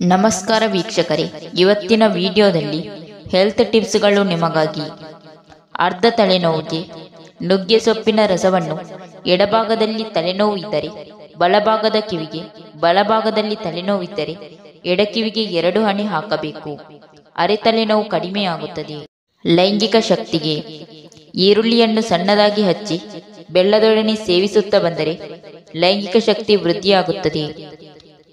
ನಮಸ್ಕಾರ ವೀಕ್ಷಕರೇ. ಇವತ್ತಿನ ವಿಡಿಯೋದಲ್ಲಿ ಹೆಲ್ತ್ ಟಿಪ್ಸ್ಗಳು ನಿಮಗಾಗಿ. ಅರ್ಧ ತಲೆನೋವಿಗೆ, ನುಗ್ಗೆ ಸೊಪ್ಪಿನ ರಸವನ್ನು ಎಡಭಾಗದಲ್ಲಿ ತಲೆನೋವು ಇದ್ದರೆ ಬಲಭಾಗದ ಕಿವಿಗೆ, ಬಲಭಾಗದಲ್ಲಿ ತಲೆನೋವಿದ್ದರೆ ಎಡಕಿವಿಗೆ ಎರಡು ಹನಿ ಹಾಕಬೇಕು. ಅರೆ ತಲೆನೋವು ಕಡಿಮೆಯಾಗುತ್ತದೆ ಲೈಂಗಿಕ ಶಕ್ತಿಗೆ, ಈರುಳ್ಳಿಯನ್ನು ಸಣ್ಣದಾಗಿ ಹಚ್ಚಿ ಬೆಳ್ಳದೊಡನೆ ಸೇವಿಸುತ್ತಾ ಬಂದರೆ ಲೈಂಗಿಕ ಶಕ್ತಿ ವೃದ್ಧಿಯಾಗುತ್ತದೆ.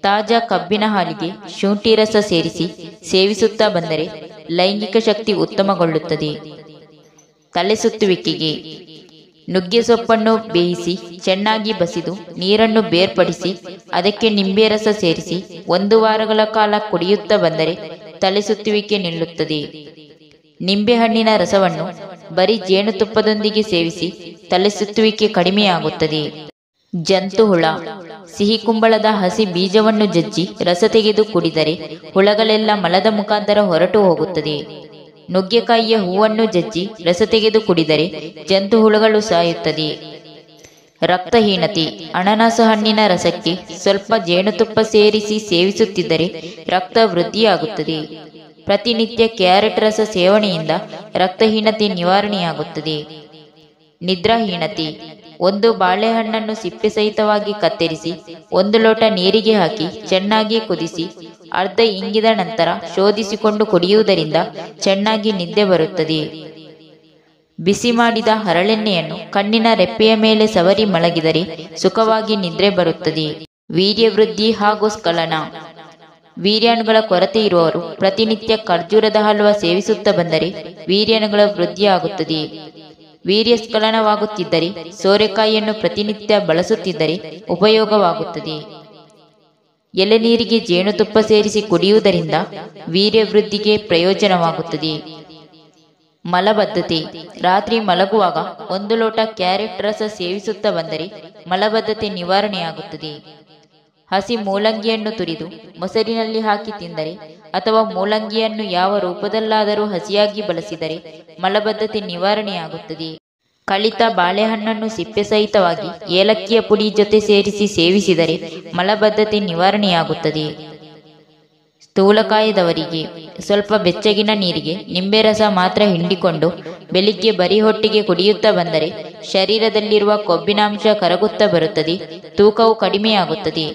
ತಾಜಾ ಕಬ್ಬಿನ ಹಾಲಿಗೆ ಶುಂಠಿ ರಸ ಸೇರಿಸಿ ಸೇವಿಸುತ್ತಾ ಬಂದರೆ ಲೈಂಗಿಕ ಶಕ್ತಿ ಉತ್ತಮಗೊಳ್ಳುತ್ತದೆ. ತಲೆ ಸುತ್ತುವಿಕೆಗೆ ನುಗ್ಗೆ ಸೊಪ್ಪನ್ನು ಬೇಯಿಸಿ ಚೆನ್ನಾಗಿ ಬಸಿದು ನೀರನ್ನು ಬೇರ್ಪಡಿಸಿ ಅದಕ್ಕೆ ನಿಂಬೆ ರಸ ಸೇರಿಸಿ ಒಂದು ವಾರಗಳ ಕಾಲ ಕುಡಿಯುತ್ತಾ ಬಂದರೆ ತಲೆ ಸುತ್ತುವಿಕೆ ನಿಲ್ಲುತ್ತದೆ. ನಿಂಬೆಹಣ್ಣಿನ ರಸವನ್ನು ಬರೀ ಜೇನುತುಪ್ಪದೊಂದಿಗೆ ಸೇವಿಸಿ ತಲೆ ಸುತ್ತುವಿಕೆ ಕಡಿಮೆಯಾಗುತ್ತದೆ. ಜಂತು ಹುಳ ಸಿಹಿ ಕುಂಬಳದ ಹಸಿ ಬೀಜವನ್ನು ಜಜ್ಜಿ ರಸ ತೆಗೆದು ಕುಡಿದರೆ ಹುಳಗಳೆಲ್ಲ ಮಲದ ಮುಖಾಂತರ ಹೊರಟು ಹೋಗುತ್ತದೆ. ನುಗ್ಗೆಕಾಯಿಯ ಹೂವನ್ನು ಜಜ್ಜಿ ರಸ ತೆಗೆದು ಕುಡಿದರೆ ಜಂತು ಹುಳುಗಳು ಸಾಯುತ್ತದೆ. ರಕ್ತಹೀನತೆ, ಅನನಾಸು ಹಣ್ಣಿನ ರಸಕ್ಕೆ ಸ್ವಲ್ಪ ಜೇನುತುಪ್ಪ ಸೇರಿಸಿ ಸೇವಿಸುತ್ತಿದ್ದರೆ ರಕ್ತ ವೃದ್ಧಿಯಾಗುತ್ತದೆ. ಪ್ರತಿನಿತ್ಯ ಕ್ಯಾರೆಟ್ ರಸ ಸೇವನೆಯಿಂದ ರಕ್ತಹೀನತೆ ನಿವಾರಣೆಯಾಗುತ್ತದೆ. ನಿದ್ರಾಹೀನತೆ ಒಂದು ಬಾಳೆಹಣ್ಣನ್ನು ಸಿಪ್ಪೆ ಸಹಿತವಾಗಿ ಕತ್ತರಿಸಿ, ಒಂದು ಲೋಟ ನೀರಿಗೆ ಹಾಕಿ ಚೆನ್ನಾಗಿ ಕುದಿಸಿ, ಅರ್ಧ ಇಂಗಿದ ನಂತರ ಶೋಧಿಸಿಕೊಂಡು ಕುಡಿಯುವುದರಿಂದ ಚೆನ್ನಾಗಿ ನಿದ್ದೆ ಬರುತ್ತದೆ. ಬಿಸಿ ಮಾಡಿದ ಹರಳೆಣ್ಣೆಯನ್ನು ಕಣ್ಣಿನ ರೆಪ್ಪೆಯ ಮೇಲೆ ಸವರಿ ಮಲಗಿದರೆ ಸುಖವಾಗಿ ನಿದ್ರೆ ಬರುತ್ತದೆ. ವೀರ್ಯ ವೃದ್ಧಿ ಹಾಗೂ ಸ್ಖಲನ. ವೀರ್ಯಾಣುಗಳ ಕೊರತೆ ಇರುವವರು ಪ್ರತಿನಿತ್ಯ ಖರ್ಜೂರದ ಹಲ್ವ ಸೇವಿಸುತ್ತಾ ಬಂದರೆ ವೀರ್ಯಾಣುಗಳ ವೃದ್ಧಿಯಾಗುತ್ತದೆ. ವೀರ್ಯ ಸ್ಖಲನವಾಗುತ್ತಿದ್ದರೆ ಸೋರೆಕಾಯಿಯನ್ನು ಪ್ರತಿನಿತ್ಯ ಬಳಸುತ್ತಿದ್ದರೆ ಉಪಯೋಗವಾಗುತ್ತದೆ. ಎಲೆನೀರಿಗೆ ಜೇನುತುಪ್ಪ ಸೇರಿಸಿ ಕುಡಿಯುವುದರಿಂದ ವೀರ್ಯ ವೃದ್ಧಿಗೆ ಪ್ರಯೋಜನವಾಗುತ್ತದೆ. ಮಲಬದ್ಧತೆ. ರಾತ್ರಿ ಮಲಗುವಾಗ ಒಂದು ಲೋಟ ಕ್ಯಾರೆಟ್ ರಸ ಸೇವಿಸುತ್ತಾ ಬಂದರೆ ಮಲಬದ್ಧತೆ ನಿವಾರಣೆಯಾಗುತ್ತದೆ. ಹಸಿ ಮೂಲಂಗಿಯನ್ನು ತುರಿದು ಮೊಸರಿನಲ್ಲಿ ಹಾಕಿ ತಿಂದರೆ ಅಥವಾ ಮೂಲಂಗಿಯನ್ನು ಯಾವ ರೂಪದಲ್ಲಾದರೂ ಹಸಿಯಾಗಿ ಬಳಸಿದರೆ ಮಲಬದ್ಧತೆ ನಿವಾರಣೆಯಾಗುತ್ತದೆ. ಕಳಿತ ಬಾಳೆಹಣ್ಣನ್ನು ಸಿಪ್ಪೆ ಸಹಿತವಾಗಿ ಏಲಕ್ಕಿಯ ಪುಡಿ ಜೊತೆ ಸೇರಿಸಿ ಸೇವಿಸಿದರೆ ಮಲಬದ್ಧತೆ ನಿವಾರಣೆಯಾಗುತ್ತದೆ. ಸ್ಥೂಲಕಾಯದವರಿಗೆ ಸ್ವಲ್ಪ ಬೆಚ್ಚಗಿನ ನೀರಿಗೆ ನಿಂಬೆ ರಸ ಮಾತ್ರ ಹಿಂಡಿಕೊಂಡು ಬೆಳಿಗ್ಗೆ ಬರಿ ಹೊಟ್ಟಿಗೆ ಕುಡಿಯುತ್ತಾ ಬಂದರೆ ಶರೀರದಲ್ಲಿರುವ ಕೊಬ್ಬಿನಾಂಶ ಕರಗುತ್ತಾ ಬರುತ್ತದೆ, ತೂಕವು ಕಡಿಮೆಯಾಗುತ್ತದೆ.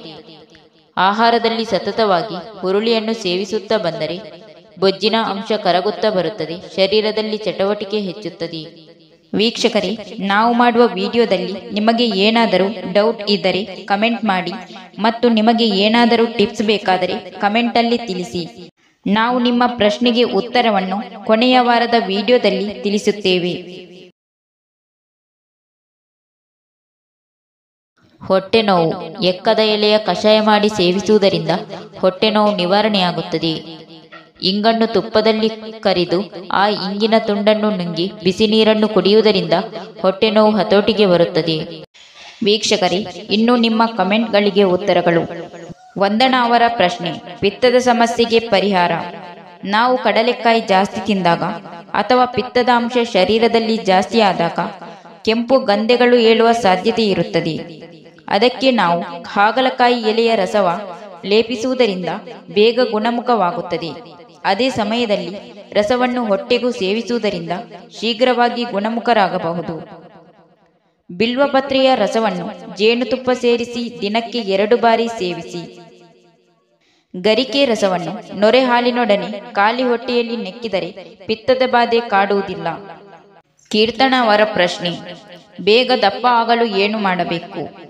ಆಹಾರದಲ್ಲಿ ಸತತವಾಗಿ ಹುರುಳಿಯನ್ನು ಸೇವಿಸುತ್ತಾ ಬಂದರೆ ಬೊಜ್ಜಿನ ಅಂಶ ಕರಗುತ್ತಾ ಬರುತ್ತದೆ, ಶರೀರದಲ್ಲಿ ಚಟುವಟಿಕೆ ಹೆಚ್ಚುತ್ತದೆ. ವೀಕ್ಷಕರೇ, ನಾವು ಮಾಡುವ ವಿಡಿಯೋದಲ್ಲಿ ನಿಮಗೆ ಏನಾದರೂ ಡೌಟ್ ಇದ್ದರೆ ಕಮೆಂಟ್ ಮಾಡಿ ಮತ್ತು ನಿಮಗೆ ಏನಾದರೂ ಟಿಪ್ಸ್ ಬೇಕಾದರೆ ಕಮೆಂಟಲ್ಲಿ ತಿಳಿಸಿ. ನಾವು ನಿಮ್ಮ ಪ್ರಶ್ನೆಗೆ ಉತ್ತರವನ್ನು ಕೊನೆಯ ವಾರದ ವಿಡಿಯೋದಲ್ಲಿ ತಿಳಿಸುತ್ತೇವೆ. ಹೊಟ್ಟೆ ನೋವು ಎಕ್ಕದ ಎಲೆಯ ಕಷಾಯ ಮಾಡಿ ಸೇವಿಸುವುದರಿಂದ ಹೊಟ್ಟೆ ನೋವು ನಿವಾರಣೆಯಾಗುತ್ತದೆ. ಇಂಗನ್ನು ತುಪ್ಪದಲ್ಲಿ ಕರಿದು ಆ ಇಂಗಿನ ತುಂಡನ್ನು ನುಂಗಿ ಬಿಸಿ ನೀರನ್ನು ಕುಡಿಯುವುದರಿಂದ ಹೊಟ್ಟೆ ನೋವು ಹತೋಟಿಗೆ ಬರುತ್ತದೆ. ವೀಕ್ಷಕರೇ, ಇನ್ನು ನಿಮ್ಮ ಕಮೆಂಟ್ಗಳಿಗೆ ಉತ್ತರಗಳು. ವಂದನಾ ಅವರ ಪ್ರಶ್ನೆ, ಪಿತ್ತದ ಸಮಸ್ಯೆಗೆ ಪರಿಹಾರ. ನಾವು ಕಡಲೆಕಾಯಿ ಜಾಸ್ತಿ ತಿಂದಾಗ ಅಥವಾ ಪಿತ್ತದ ಅಂಶ ಶರೀರದಲ್ಲಿ ಜಾಸ್ತಿ ಆದಾಗ ಕೆಂಪು ಗಂಧೆಗಳು ಏಳುವ ಸಾಧ್ಯತೆ ಇರುತ್ತದೆ. ಅದಕ್ಕೆ ನಾವು ಹಾಗಲಕಾಯಿ ಎಲೆಯ ರಸವ ಲೇಪಿಸುವುದರಿಂದ ಬೇಗ ಗುಣಮುಖವಾಗುತ್ತದೆ. ಅದೇ ಸಮಯದಲ್ಲಿ ರಸವನ್ನು ಹೊಟ್ಟೆಗೂ ಸೇವಿಸುವುದರಿಂದ ಶೀಘ್ರವಾಗಿ ಗುಣಮುಖರಾಗಬಹುದು. ಬಿಲ್ವಪತ್ರೆಯ ರಸವನ್ನು ಜೇನುತುಪ್ಪ ಸೇರಿಸಿ ದಿನಕ್ಕೆ ಎರಡು ಬಾರಿ ಸೇವಿಸಿ. ಗರಿಕೆ ರಸವನ್ನು ನೊರೆ ಹಾಲಿನೊಡನೆ ಖಾಲಿ ಹೊಟ್ಟೆಯಲ್ಲಿ ನೆಕ್ಕಿದರೆ ಪಿತ್ತದ ಬಾಧೆ ಕಾಡುವುದಿಲ್ಲ. ಕೀರ್ತನ ಅವರ ಪ್ರಶ್ನೆ. ಬೇಗ ದಪ್ಪ ಆಗಲು ಏನು ಮಾಡಬೇಕು?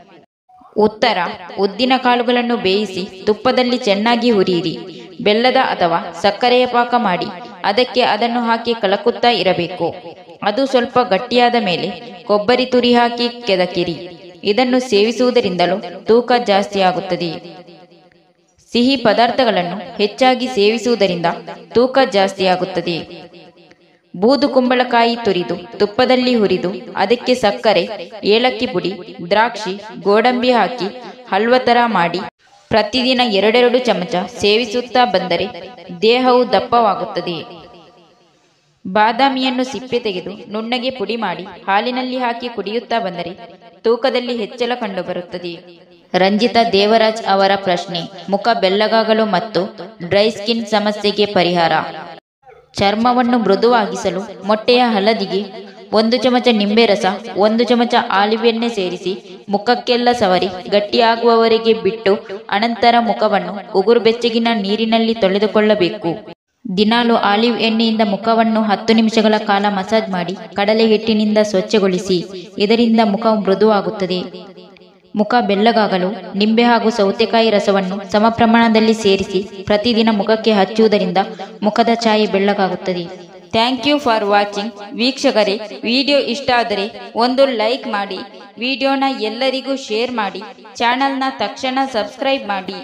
ಉತ್ತರ, ಉದ್ದಿನ ಕಾಳುಗಳನ್ನು ಬೇಯಿಸಿ ತುಪ್ಪದಲ್ಲಿ ಚೆನ್ನಾಗಿ ಹುರಿಯಿರಿ. ಬೆಲ್ಲದ ಅಥವಾ ಸಕ್ಕರೆಯ ಪಾಕ ಮಾಡಿ, ಅದಕ್ಕೆ ಅದನ್ನು ಹಾಕಿ ಕಲಕುತ್ತಾ ಇರಬೇಕು. ಅದು ಸ್ವಲ್ಪ ಗಟ್ಟಿಯಾದ ಮೇಲೆ ಕೊಬ್ಬರಿ ತುರಿ ಹಾಕಿ ಕೆದಕಿರಿ. ಇದನ್ನು ಸೇವಿಸುವುದರಿಂದಲೂ ತೂಕ ಜಾಸ್ತಿ ಆಗುತ್ತದೆ. ಸಿಹಿ ಪದಾರ್ಥಗಳನ್ನು ಹೆಚ್ಚಾಗಿ ಸೇವಿಸುವುದರಿಂದ ತೂಕ ಜಾಸ್ತಿಯಾಗುತ್ತದೆ ಬೂದು ಕುಂಬಳಕಾಯಿ ತುರಿದು ತುಪ್ಪದಲ್ಲಿ ಹುರಿದು ಅದಕ್ಕೆ ಸಕ್ಕರೆ, ಏಲಕ್ಕಿ ಪುಡಿ, ದ್ರಾಕ್ಷಿ, ಗೋಡಂಬಿ ಹಾಕಿ ಹಲ್ವ ತರ ಮಾಡಿ ಪ್ರತಿದಿನ ಎರಡೆರಡು ಚಮಚ ಸೇವಿಸುತ್ತಾ ಬಂದರೆ ದೇಹವು ದಪ್ಪವಾಗುತ್ತದೆ. ಬಾದಾಮಿಯನ್ನು ಸಿಪ್ಪೆ ತೆಗೆದು ನುಣ್ಣಗೆ ಪುಡಿ ಮಾಡಿ ಹಾಲಿನಲ್ಲಿ ಹಾಕಿ ಕುಡಿಯುತ್ತಾ ಬಂದರೆ ತೂಕದಲ್ಲಿ ಹೆಚ್ಚಳ ಕಂಡುಬರುತ್ತದೆ. ರಂಜಿತಾ ದೇವರಾಜ್ ಅವರ ಪ್ರಶ್ನೆ, ಮುಖ ಬೆಲ್ಲಗಾಗಲು ಮತ್ತು ಡ್ರೈ ಸ್ಕಿನ್ ಸಮಸ್ಯೆಗೆ ಪರಿಹಾರ? ಚರ್ಮವನ್ನು ಮೃದುವಾಗಿಸಲು ಮೊಟ್ಟೆಯ ಹಲದಿಗೆ ಒಂದು ಚಮಚ ನಿಂಬೆ ರಸ, ಒಂದು ಚಮಚ ಆಲಿವ್ ಎಣ್ಣೆ ಸೇರಿಸಿ ಮುಖಕ್ಕೆಲ್ಲ ಸವರಿ ಗಟ್ಟಿಯಾಗುವವರೆಗೆ ಬಿಟ್ಟು ಅನಂತರ ಮುಖವನ್ನು ಉಗುರು ಬೆಚ್ಚಗಿನ ನೀರಿನಲ್ಲಿ ತೊಳೆದುಕೊಳ್ಳಬೇಕು. ದಿನಾಲು ಆಲಿವ್ ಎಣ್ಣೆಯಿಂದ ಮುಖವನ್ನು ಹತ್ತು ನಿಮಿಷಗಳ ಕಾಲ ಮಸಾಜ್ ಮಾಡಿ ಕಡಲೆ ಹಿಟ್ಟಿನಿಂದ ಸ್ವಚ್ಛಗೊಳಿಸಿ, ಇದರಿಂದ ಮುಖ ಮೃದುವಾಗುತ್ತದೆ. ಮುಖ ಬೆಳ್ಳಗಾಗಲು, ನಿಂಬೆ ಹಾಗೂ ಸೌತೆಕಾಯಿ ರಸವನ್ನು ಸಮ ಪ್ರಮಾಣದಲ್ಲಿ ಸೇರಿಸಿ ಪ್ರತಿದಿನ ಮುಖಕ್ಕೆ ಹಚ್ಚುವುದರಿಂದ ಮುಖದ ಛಾಯೆ ಬೆಳ್ಳಗಾಗುತ್ತದೆ. Thank you for watching. ವೀಕ್ಷಕರೇ, ವಿಡಿಯೋ ಇಷ್ಟ ಆದರೆ ಒಂದು ಲೈಕ್ ಮಾಡಿ. ವಿಡಿಯೋನ ಎಲ್ಲರಿಗೂ ಶೇರ್ ಮಾಡಿ. ಚಾನಲ್ನ ತಕ್ಷಣ ಸಬ್ಸ್ಕ್ರೈಬ್ ಮಾಡಿ.